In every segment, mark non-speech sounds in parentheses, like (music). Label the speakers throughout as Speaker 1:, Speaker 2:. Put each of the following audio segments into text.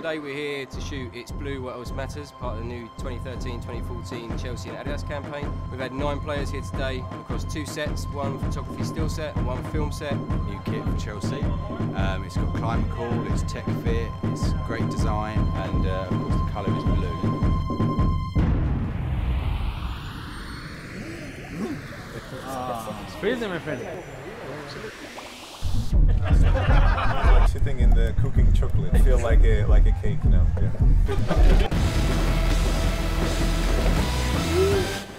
Speaker 1: today we're here to shoot It's Blue What Else Matters, part of the new 2013-2014 Chelsea and Adidas campaign. We've had nine players here today across two sets, one photography still set and one film set.
Speaker 2: New kit for Chelsea. Um, it's got ClimaCool, it's tech fit, it's great design, and uh, of course the colour is blue.
Speaker 3: Spill them, my friend.
Speaker 4: like (laughs) sitting in the cooking chocolate. Feel like a like a cake now. Yeah.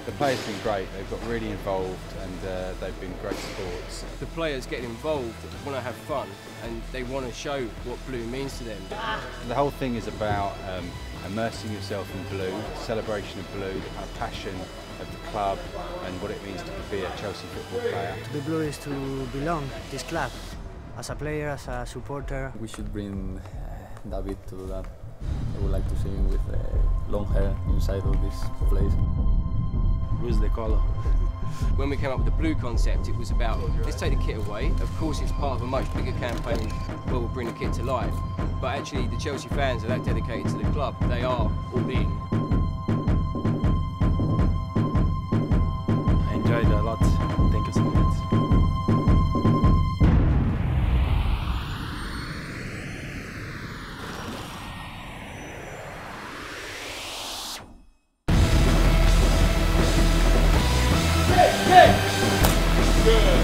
Speaker 2: The players have been great, they've got really involved and uh, they've been great sports.
Speaker 1: The players get involved want to have fun and they want to show what blue means to them.
Speaker 2: The whole thing is about um, immersing yourself in blue, celebration of blue, the kind of passion of the club and what it means to be a Chelsea football player.
Speaker 5: To be blue is to belong this club, as a player, as a supporter.
Speaker 6: We should bring uh, David to do that. I would like to see him with uh, long hair inside of this place.
Speaker 3: Lose the color. (laughs)
Speaker 1: When we came up with the blue concept, it was about let's take the kit away. Of course, it's part of a much bigger campaign where we'll bring the kit to life. But actually, the Chelsea fans are that dedicated to the club. They are all in. good.